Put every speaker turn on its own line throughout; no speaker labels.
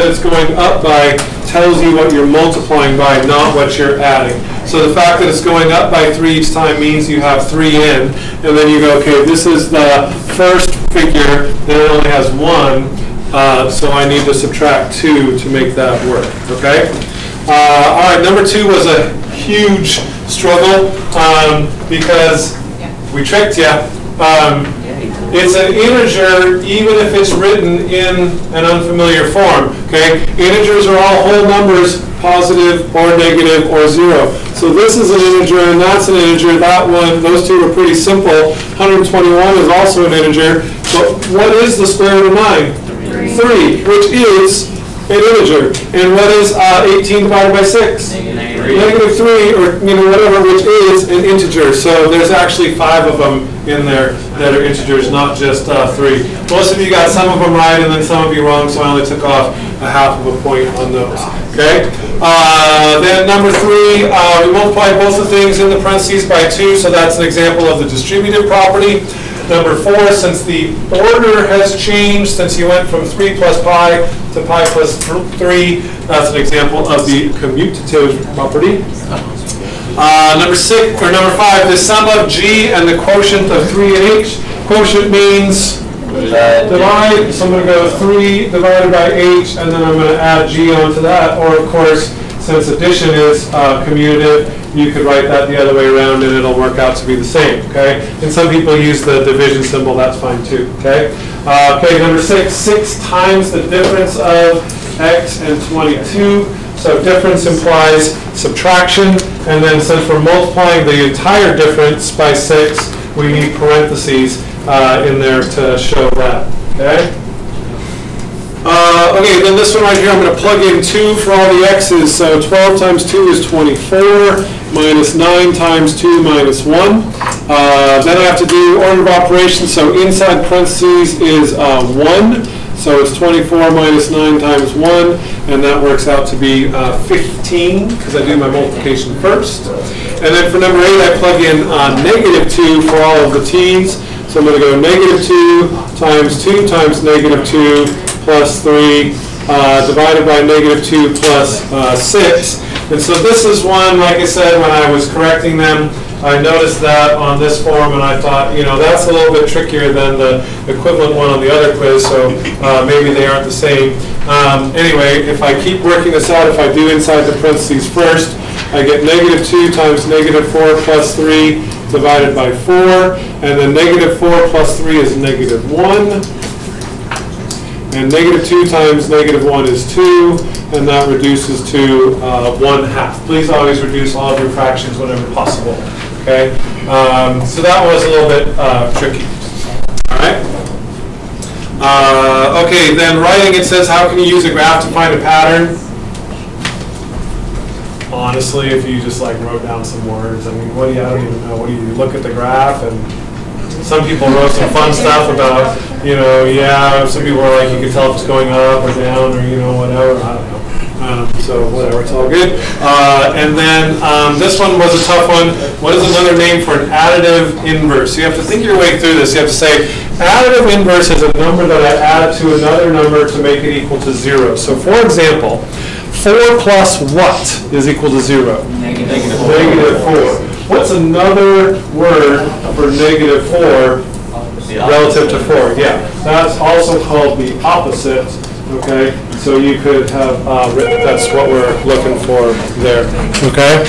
That's going up by tells you what you're multiplying by, not what you're adding. So the fact that it's going up by three each time means you have three in, and then you go, okay, this is the first figure, then it only has one, uh, so I need to subtract two to make that work, okay? Uh, All right, number two was a huge struggle, um, because we tricked you. Um, It's an integer even if it's written in an unfamiliar form, okay? Integers are all whole numbers, positive or negative or zero. So this is an integer and that's an integer, that one, those two are pretty simple. 121 is also an integer, but what is the square root of 9? 3, which is an integer. And what is uh, 18 divided by 6? Negative 3, or, you know, whatever, which is an integer. So there's actually five of them in there that are integers, not just uh, three. Most of you got some of them right, and then some of you wrong, so I only took off a half of a point on those. Okay? Uh, Then number three, uh, we multiply both the things in the parentheses by 2, so that's an example of the distributive property. Number four, since the order has changed, since you went from 3 plus pi to pi plus th- 3, that's an example of the commutative property. Uh, Number six, or number five, the sum of g and the quotient of 3 and h. Quotient means divide, so I'm going to go 3 divided by h, and then I'm going to add g onto that. Or of course, since addition is uh, commutative, you could write that the other way around and it'll work out to be the same, okay? And some people use the division symbol, that's fine too, okay? Uh, Okay, number six, 6 times the difference of x and 22. So difference implies subtraction, and then since we're multiplying the entire difference by 6, we need parentheses uh, in there to show that, okay? Uh, Okay, then this one right here, I'm going to plug in 2 for all the x's, so 12 times 2 is 24, minus 9 times 2 minus 1. Uh, Then I have to do order of operations, so inside parentheses is uh, 1, so it's 24 minus 9 times 1, and that works out to be uh, 15, because I do my multiplication first. And then for number 8, I plug in uh, negative 2 for all of the t's, so I'm going to go negative 2 times 2 times negative 2 plus 3 uh, divided by negative 2 plus uh, 6. And so this is one, like I said, when I was correcting them, I noticed that on this form, and I thought, you know, that's a little bit trickier than the equivalent one on the other quiz, so uh, maybe they aren't the same. Um, Anyway, if I keep working this out, if I do inside the parentheses first, I get negative 2 times negative 4 plus 3 divided by 4, and then negative 4 plus 3 is negative 1. And negative 2 times negative 1 is 2, and that reduces to uh, 1 half. Please always reduce all of your fractions whenever possible, okay? Um, So that was a little bit uh, tricky, all right? Uh, Okay, then writing, it says, how can you use a graph to find a pattern? Honestly, if you just like wrote down some words, I mean, what do you, I don't even know, what do you, look at the graph and some people wrote some fun stuff about, you know, yeah, some people were like, you could tell if it's going up or down or, you know, whatever, I don't know. Um, So whatever, it's all good. Uh, And then um, this one was a tough one. What is another name for an additive inverse? You have to think your way through this. You have to say, additive inverse is a number that I add to another number to make it equal to zero. So for example, 4 plus what is equal to zero? Negative 4. What's another word negative 4 relative to 4? Yeah, that's also called the opposite, okay? So you could have, uh, that's what we're looking for there, okay?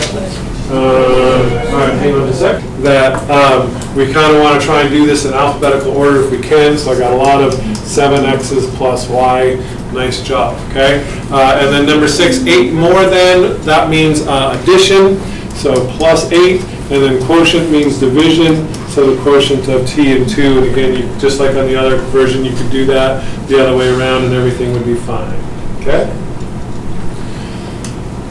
Uh, All right, hang on a sec. That, um, we kind of want to try and do this in alphabetical order if we can, so I got a lot of 7x's plus y, nice job, okay? Uh, And then number six, eight more than, that means uh, addition, so plus eight, and then quotient means division, so the quotient of t and 2, and again, you, just like on the other version, you could do that the other way around and everything would be fine, okay?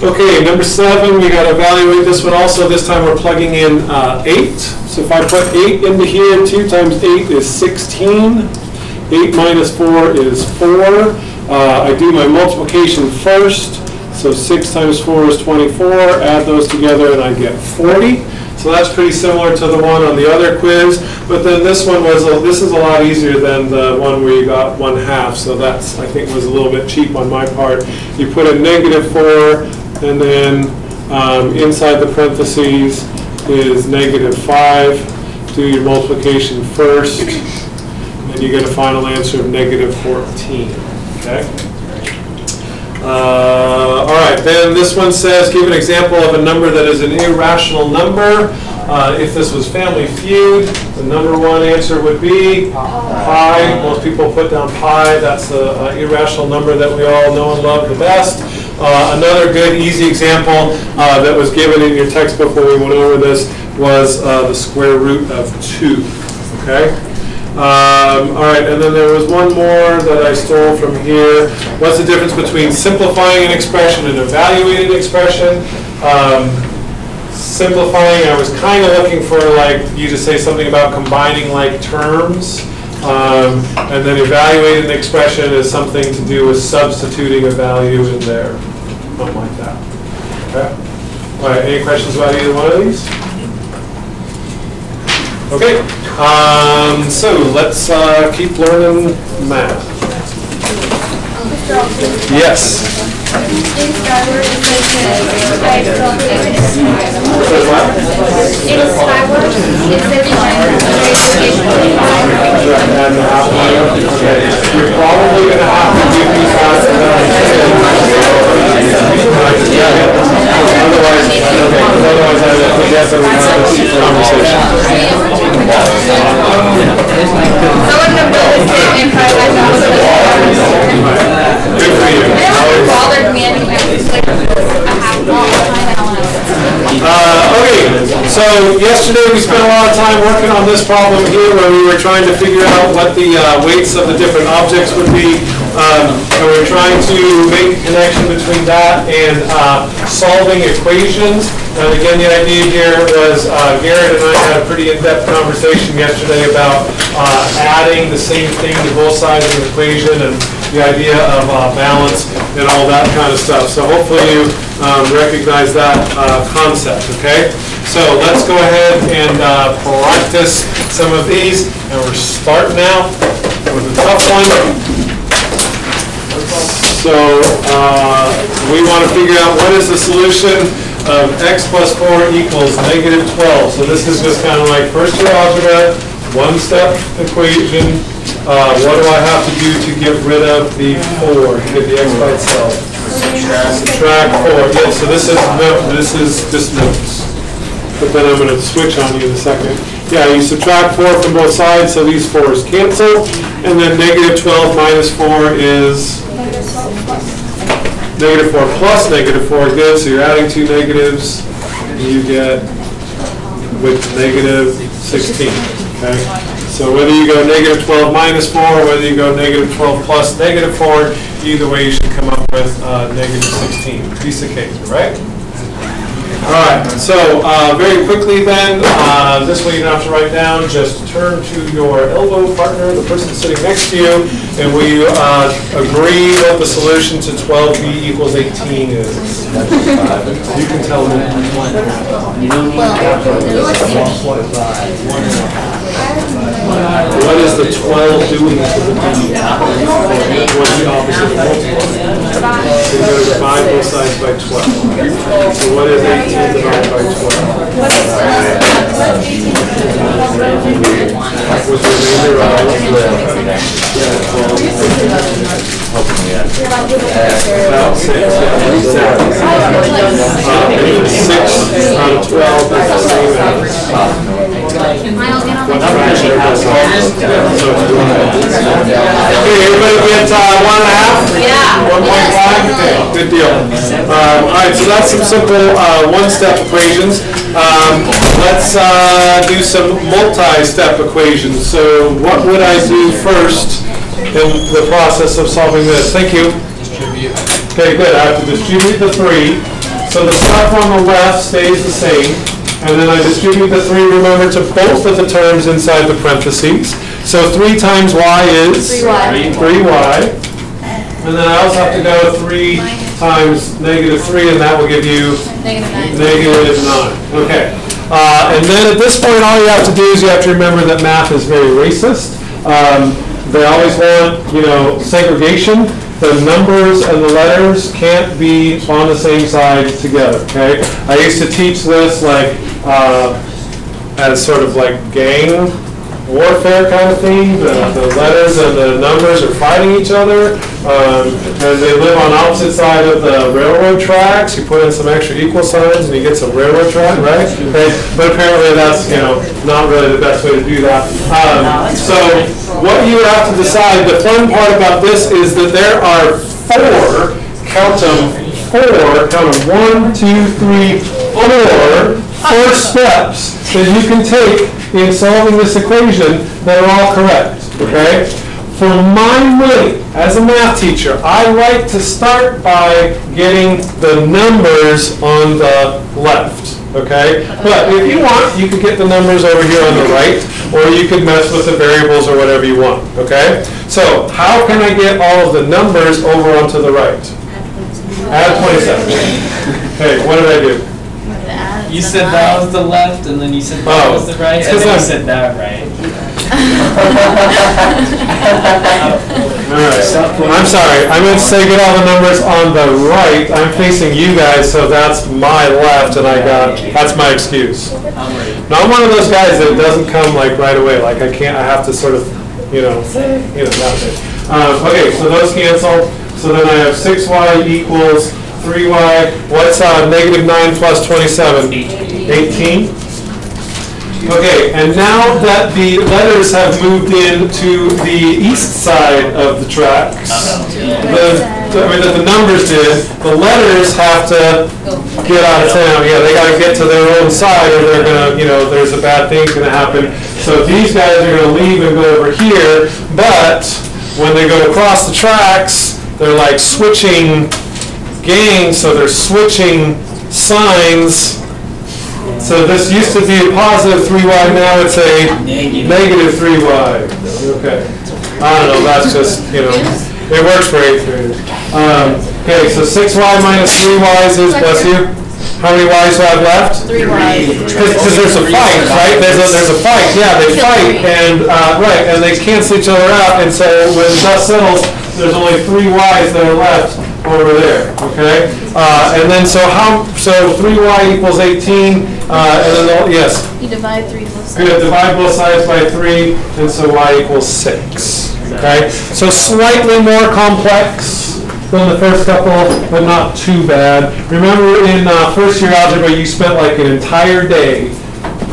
Okay, number seven, we gotta evaluate this one also, this time we're plugging in uh, eight. So if I put eight into here, two times eight is 16. Eight minus four is four. Uh, I do my multiplication first, so six times four is 24, add those together and I get 40. So that's pretty similar to the one on the other quiz, but then this one was, a- this is a lot easier than the one where you got one half, so that's, I think, was a little bit cheap on my part. You put a negative four, and then um, inside the parentheses is negative five. Do your multiplication first, and you get a final answer of negative 14, okay? Uh, All right, then this one says, give an example of a number that is an irrational number. Uh, If this was Family Feud, the number one answer would be pi. Most people put down pi, that's the irrational number that we all know and love the best. Uh, Another good, easy example uh, that was given in your textbook when we went over this was uh, the square root of 2, okay? Um, All right, and then there was one more that I stole from here. What's the difference between simplifying an expression and evaluating an expression? Um, Simplifying, I was kind of looking for like, you to say something about combining like terms. Um, And then evaluating an expression is something to do with substituting a value in there, something like that. Okay? All right, any questions about either one of these? Okay, um, so let's, uh, keep learning math. Yes.
In Skyward, it says that I spelled it.
Says what?
In Skyward, it says multiplication five.
And the half. You're probably gonna have to do these last, Otherwise, otherwise I would forget that we had this conversation. Uh, okay, so yesterday we spent a lot of time working on this problem here where we were trying to figure out what the uh, weights of the different objects would be. Um, And we were trying to make a connection between that and uh, solving equations. And again, the idea here was uh, Garrett and I had a pretty in-depth conversation yesterday about uh, adding the same thing to both sides of the equation and the idea of uh, balance and all that kind of stuff. So hopefully you um, recognize that uh, concept, okay? So let's go ahead and uh, practice some of these, and we're starting out with a tough one. So uh, we want to figure out what is the solution of x plus 4 equals negative 12. So this is just kind of like first year algebra, one-step equation. Uh, What do I have to do to get rid of the 4, to get the x by itself? Subtract 4, yeah, so this is, this is just notes. But then I'm going to switch on you in a second. Yeah, you subtract 4 from both sides, so these 4's cancel. And then negative 12 minus 4 is Negative 4 plus negative 4, good, so you're adding two negatives, and you get with negative 16, okay? So whether you go negative 12 minus 4, or whether you go negative 12 plus negative 4, either way you should come up with uh, negative 16, piece of cake, right? All right, so uh, very quickly then, uh, this way you don't have to write down, just turn to your elbow partner, the person sitting next to you, and we uh, agree what the solution to 12b equals 18 is. You can tell me. What is the 12 doing to the b? What's the opposite of multiply? So you go divide both sides by 12. So what is 18 divided by 12? Was the remainder of? About six, yeah, exactly. Uh, and then Six out of 12 is the same as. What fraction does that? So it's one and a half. Okay, everybody get uh, one and a half?
Yeah.
One point five? Okay, good deal. Um, All right, so that's some simple uh, one-step equations. Um, Let's uh, do some multi-step equations. So what would I do first in the process of solving this? Thank you. Okay, good, I have to distribute the three. So the stuff on the left stays the same, and then I distribute the three, remember, to both of the terms inside the parentheses. So three times y is?
3y.
Three y. And then I also have to go three times negative three, and that will give you
Negative nine.
negative nine. Okay. Uh, And then at this point, all you have to do is you have to remember that math is very racist. Um, They always want, you know, segregation. The numbers and the letters can't be on the same side together, okay? I used to teach this like, uh, as sort of like gang warfare kind of thing. The, the letters and the numbers are fighting each other. Um, they live on opposite side of the railroad tracks. You put in some extra equal signs and you get some railroad track, right? But apparently that's, you know, not really the best way to do that. Um, so what you have to decide, the fun part about this is that there are four, count them, four, count them, one, two, three, four, four steps that you can take in solving this equation that are all correct, okay? For my money, as a math teacher, I like to start by getting the numbers on the left, okay? But if you want, you could get the numbers over here on the right, or you could mess with the variables or whatever you want, okay? So how can I get all of the numbers over onto the right? Add 27. Okay, what did I do?
You said that was the left, and then you said that
Oh,
was the right,
it's
and
'cause
then
I'm-
said that right.
All right. I'm sorry, I meant to say get all the numbers on the right. I'm facing you guys, so that's my left, and I got, that's my excuse.
I'm ready.
Now, I'm one of those guys that doesn't come like right away, like I can't, I have to sort of, you know, you know, that's it. Um, okay, so those cancel, so then I have six Y equals three Y, what's, uh, negative nine plus twenty-seven? Eighteen. Okay, and now that the letters have moved in to the east side of the tracks, the, I mean, that the numbers did, the letters have to get out of town, yeah, they gotta get to their own side, or they're gonna, you know, there's a bad thing gonna happen. So these guys are gonna leave and go over here, but when they go across the tracks, they're like switching gangs, so they're switching signs. So this used to be a positive three Y, now it's a
Negative.
negative three Y. Okay. I don't know, that's just, you know, it works for eighth graders. Um, okay, so six Y minus three Ys is, bless you, how many Ys do I have left?
Three Ys.
Because there's a fight, right? There's a, there's a fight, yeah, they fight, and, uh, right, and they cancel each other out, and so when dust settles, there's only three Ys that are left over there, okay? Uh, and then, so how, so three Y equals eighteen, uh, and then, the- yes,
You divide three plus
we're divide both sides by three, and so y equals six, okay? So slightly more complex than the first couple, but not too bad. Remember in uh, first year algebra, you spent like an entire day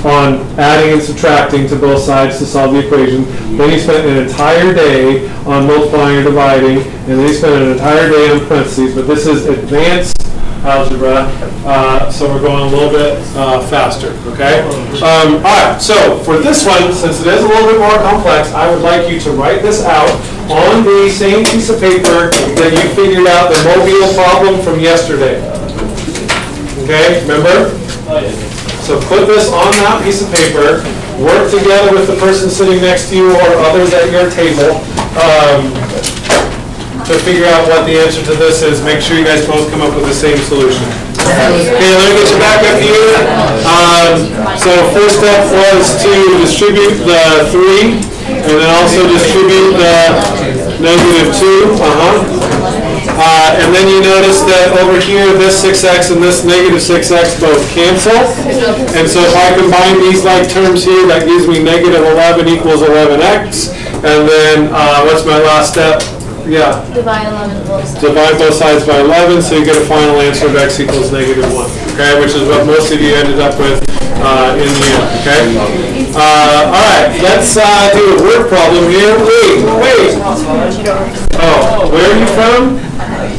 on adding and subtracting to both sides to solve the equation. Then you spent an entire day on multiplying or dividing, and then you spent an entire day on parentheses, but this is advanced algebra, uh, so we're going a little bit uh, faster, okay? Um, All right, so for this one, since it is a little bit more complex, I would like you to write this out on the same piece of paper that you figured out the mobile problem from yesterday. Okay, remember? So put this on that piece of paper, work together with the person sitting next to you or others at your table um, to figure out what the answer to this is. Make sure you guys both come up with the same solution. Okay, let me get you back up here. Um, So first step was to distribute the three, and then also distribute the negative two. Uh-huh. Uh, And then you notice that over here, this 6x and this negative 6x both cancel. And so if I combine these like terms here, that gives me negative 11 equals 11x. And then, uh, what's my last step? Yeah,
Divide eleven both sides.
divide both sides by 11, so you get a final answer of x equals negative 1, okay? Which is what most of you ended up with uh, in the end, okay? Uh, All right, let's uh, do a word problem here. Wait, wait. Oh, where are you from?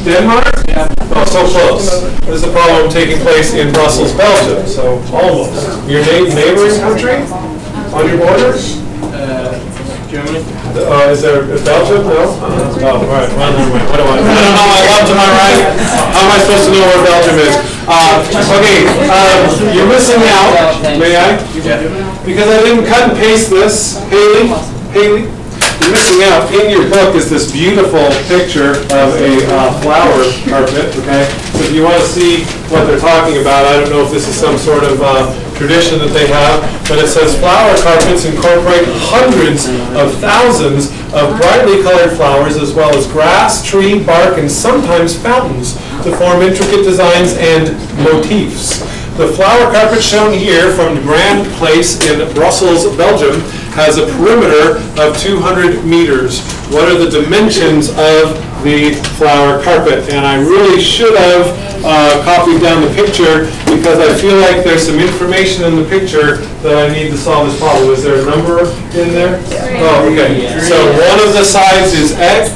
Denmark? Yeah. Oh, so close. This is a problem taking place in Brussels, Belgium, so almost. Your neigh- neighboring country? On your border?
Germany?
Uh, is there, is Belgium? No? Oh, all right, well, never mind. What do I, I don't know, I love to my right. How am I supposed to know where Belgium is? Uh, okay, um, you're missing out, may I? Because I didn't cut and paste this. Haley, Haley, you're missing out. In your book is this beautiful picture of a uh, flower carpet, okay? So If you want to see what they're talking about, I don't know if this is some sort of uh, tradition that they have, but it says flower carpets incorporate hundreds of thousands of brightly colored flowers as well as grass, tree, bark, and sometimes fountains to form intricate designs and motifs. The flower carpet shown here from the Grand Place in Brussels, Belgium, has a perimeter of 200 meters. What are the dimensions of the flower carpet? And I really should have uh, copied down the picture because I feel like there's some information in the picture that I need to solve this problem. Is there a number in there? Oh, okay. So one of the sides is X,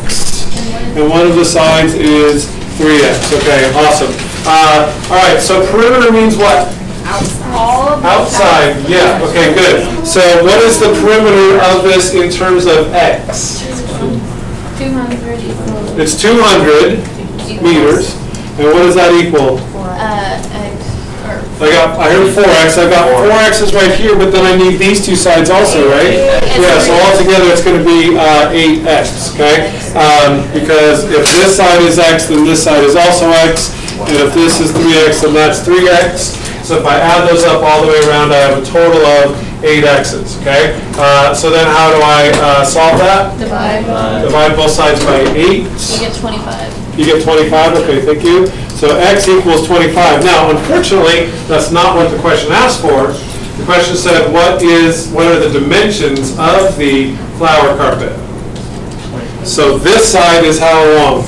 and one of the sides is 3X. Okay, awesome. Uh, All right, so perimeter means what?
All of the
Outside, yeah, okay, good. So what is the perimeter of this in terms of X?
Two hundred equals.
It's 200 meters, and what does that equal?
Uh, X, or.
I got, I heard 4X, I got 4X's right here, but then I need these two sides also, right? Yeah, so altogether it's gonna be uh, 8X, okay? Um, Because if this side is X, then this side is also X, and if this is 3X, then that's 3X. So if I add those up all the way around, I have a total of 8 X's, okay? Uh, So then how do I uh, solve that?
Divide.
Divide both sides by 8.
You get twenty-five.
You get 25, okay, thank you. So x equals 25. Now, unfortunately, that's not what the question asked for. The question said, what is, what are the dimensions of the flower carpet? So this side is how long?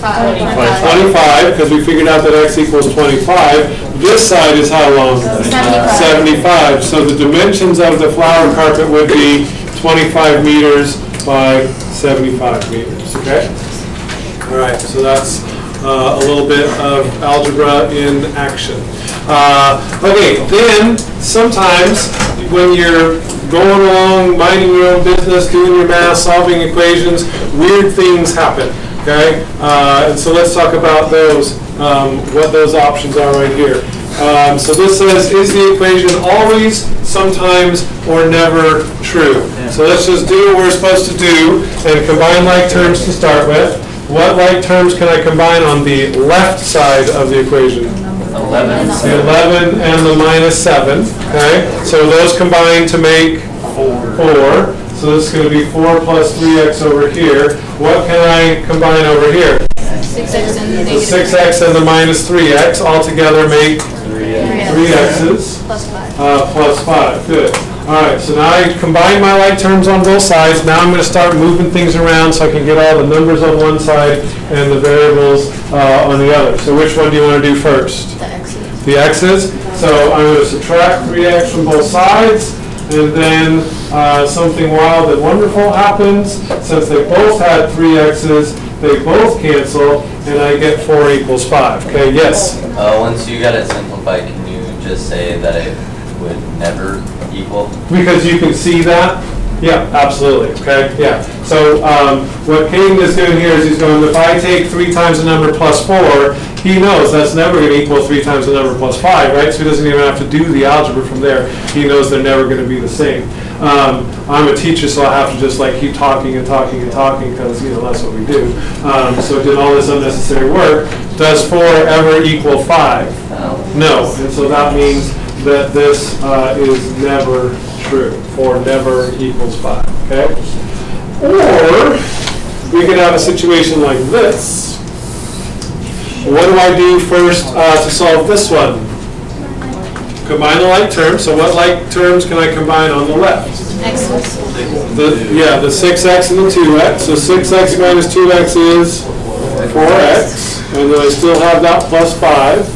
Uh,
25, because we figured out that x equals 25. This side is how long?
Seventy-five.
75. So the dimensions of the flower carpet would be 25 meters by 75 meters, okay? All right, so that's uh, a little bit of algebra in action. Uh, Okay, then, sometimes when you're going along, minding your own business, doing your math, solving equations, weird things happen, okay? Uh, And so let's talk about those, um, what those options are right here. Um, So this says, is the equation always, sometimes, or never true? So let's just do what we're supposed to do and combine like terms to start with. What like terms can I combine on the left side of the equation?
Eleven.
The 11 and the minus 7, okay? So those combine to make 4. So this is going to be 4 plus 3x over here. What can I combine over here?
Six X and
The
negative.
6x and the minus 3x all together make
Three
3x's.
Plus five.
Uh, plus five, good. All right, so now I combine my like terms on both sides. Now I'm going to start moving things around so I can get all the numbers on one side and the variables uh, on the other. So which one do you want to do first?
The X's.
The x's. So I'm going to subtract 3x from both sides, and then uh, something wild and wonderful happens. Since they both had 3x's, they both cancel, and I get 4 equals 5. Okay, yes?
Uh, once you got it simplified, can you just say that it would never equal?
Because you can see that? Yeah, absolutely, okay, yeah. So um, what Caden is doing here is he's going, if I take three times the number plus four, he knows that's never going to equal three times the number plus five, right? So he doesn't even have to do the algebra from there. He knows they're never going to be the same. Um, I'm a teacher, so I have to just like keep talking and talking and talking because, you know, that's what we do. Um, So did all this unnecessary work. Does four ever equal five? No, and so that means that this uh, is never true, or never equals five, okay? Or, we could have a situation like this. What do I do first uh, to solve this one? Combine the like terms, so what like terms can I combine on the left?
X's.
The, yeah, the 6x and the 2x, so 6x minus 2x is 4x, and then I still have that plus 5.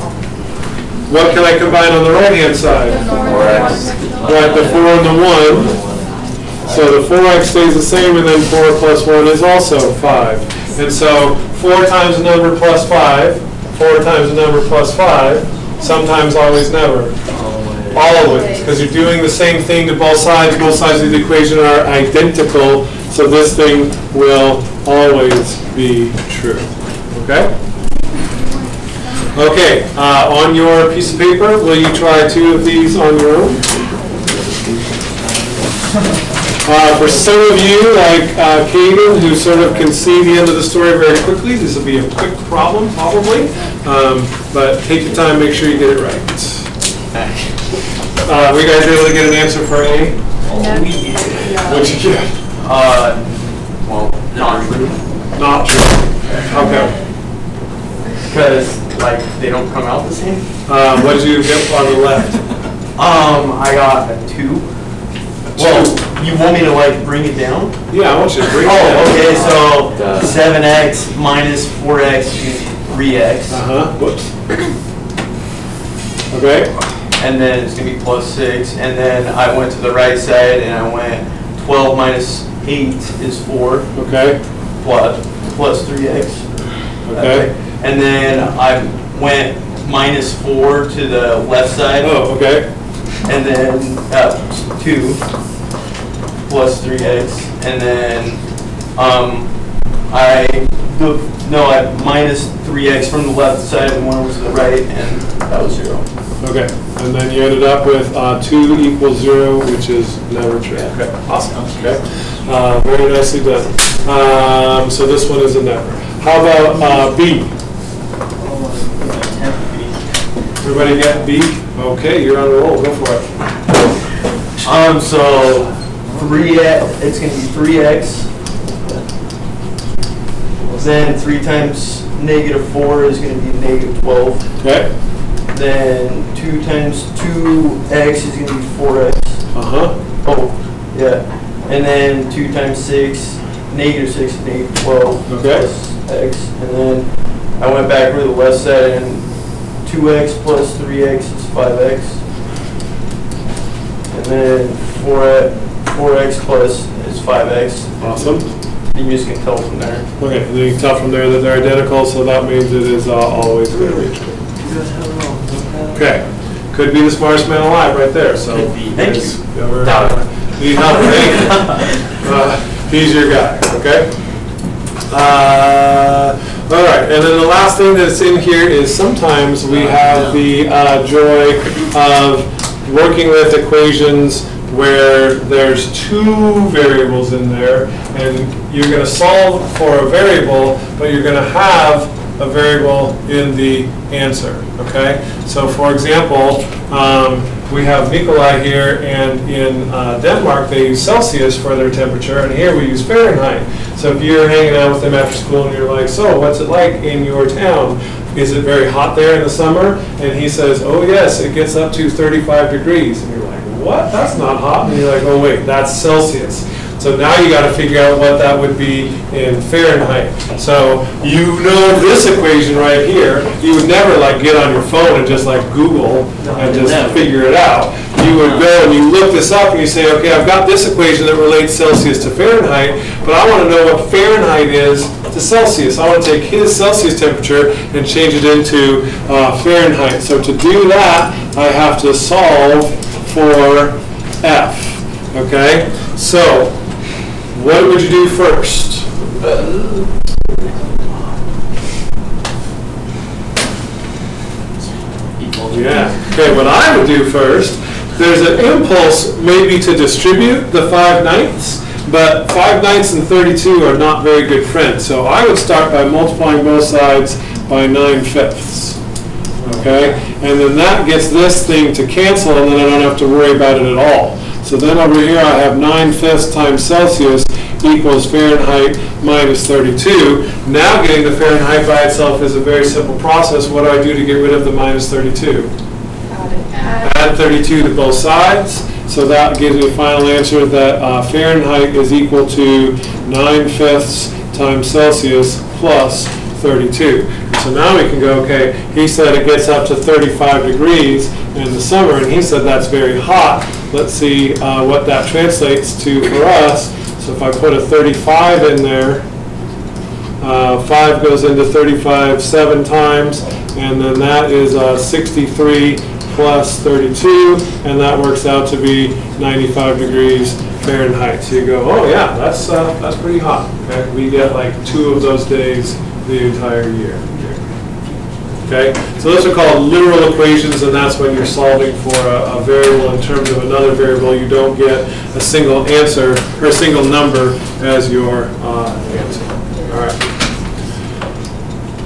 What can I combine on the right-hand side?
4x.
Right, the 4 and the 1. So the 4x stays the same, and then 4 plus 1 is also 5. And so 4 times the number plus 5, 4 times the number plus 5, sometimes, always, never. Always, because you're doing the same thing to both sides, both sides of the equation are identical, so this thing will always be true, okay? Okay, uh, on your piece of paper, will you try two of these on your own? Uh, For some of you, like uh, Kaden, who sort of can see the end of the story very quickly, this will be a quick problem, probably. Um, But take your time, make sure you get it right. Uh, Were you guys able to get an answer for A? What'd you get?
Uh, well, not true.
Not true. Okay.
Because, like, they don't come out the same.
Uh, What did you get on the left?
Um, I got a two. Well, you want me to like bring it down?
Yeah, I want you to bring it down.
Oh,
down.
okay, so
Duh.
seven X minus four X is three X.
Uh-huh, whoops. Okay,
And then it's gonna be plus six, and then I went to the right side and I went twelve minus eight is four,
okay,
plus, plus three X.
okay.
And then I went minus four to the left side,
Oh, okay,
and then, uh, two, plus three X, and then, um, I, the, no, I minus three X from the left side and one was to the right, and that was zero.
okay. And then you ended up with uh, 2 equals 0, which is never true. Okay, awesome, okay. Uh, Very nicely done. Um, So this one is a never. How about uh, B? Everybody got B? Okay, you're on the roll, go for it.
Um, so, three X, it's gonna be three X. Then three times negative four is gonna be negative twelve.
Okay,
Then two times two X is gonna be four X.
uh-huh,
Oh, yeah. And then two times six, negative six, negative twelve.
Okay.
Plus X. And then I went back over the west side and two X plus three X is five X. And then four, four X plus is five X.
awesome.
You just can tell from there.
Okay, and then you can tell from there that they're identical, so that means it is uh, always going to. Okay, could be the smartest man alive right there, so.
Thank you.
ever Need help with anything? Uh, He's your guy, okay? Uh, All right, and then the last thing that's in here is sometimes we have the uh, joy of working with equations where there's two variables in there, and you're gonna solve for a variable, but you're gonna have a variable in the answer, okay? So for example, um, we have Nikolai here, and in uh, Denmark, they use Celsius for their temperature, and here we use Fahrenheit. So if you're hanging out with them after school and you're like, so what's it like in your town? Is it very hot there in the summer? And he says, oh yes, it gets up to 35 degrees. And you're like, what? That's not hot. And you're like, oh wait, that's Celsius. So now you got to figure out what that would be in Fahrenheit. So you know this equation right here. You would never like get on your phone and just like Google and just figure it out. You would go and you look this up and you say, okay, I've got this equation that relates Celsius to Fahrenheit, but I want to know what Fahrenheit is to Celsius. I want to take his Celsius temperature and change it into uh, Fahrenheit. So to do that, I have to solve for F. Okay? So what would you do first? Yeah. Okay, what I would do first, there's an impulse maybe to distribute the 5 ninths, but 5 ninths and 32 are not very good friends. So I would start by multiplying both sides by 9 fifths. Okay? And then that gets this thing to cancel, and then I don't have to worry about it at all. So then over here I have 9 fifths times Celsius equals Fahrenheit minus 32. Now getting the Fahrenheit by itself is a very simple process. What do I do to get rid of the minus 32? Add 32 to both sides. So that gives me a final answer that uh, Fahrenheit is equal to 9 fifths times Celsius plus 32. So now we can go, okay, he said it gets up to 35 degrees in the summer, and he said that's very hot. Let's see uh, what that translates to for us. So if I put a 35 in there, uh, 5 goes into 35 seven times, and then that is uh, 63 plus 32, and that works out to be 95 degrees Fahrenheit. So you go, oh yeah, that's, uh, that's pretty hot. Okay, We get like two of those days the entire year. Okay, so those are called literal equations, and that's when you're solving for a, a variable in terms of another variable. You don't get a single answer, or a single number as your uh, answer. All right.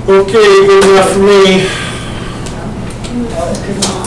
Okay, good enough for me.